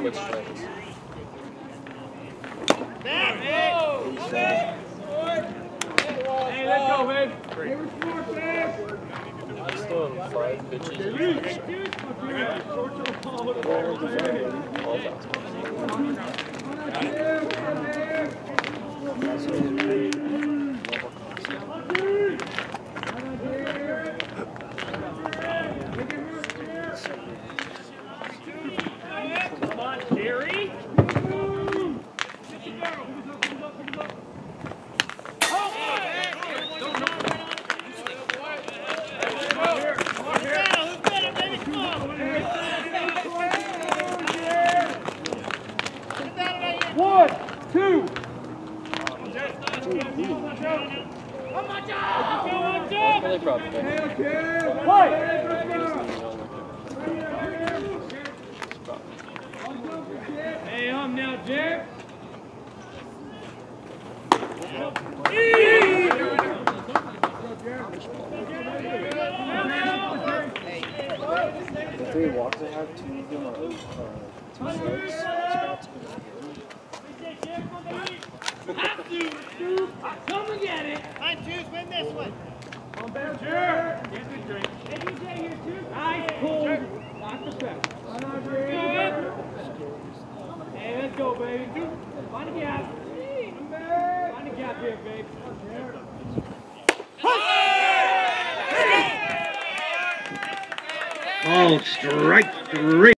too much strength. Hey, let's go, babe. Still in five pitches. All fastballs. Come One, two. They probably better. Play. Hey, I'm now, Jerry. The three walks I have, two of them are, uh, two strikes. It's about to Come and get it. Nine twos, win this one. On down, Jerry. Here's the drink. Nice pull. Not the back. Good. Hey, let's go, baby. Find a gap. Find a gap here, babe. Oh, strike three.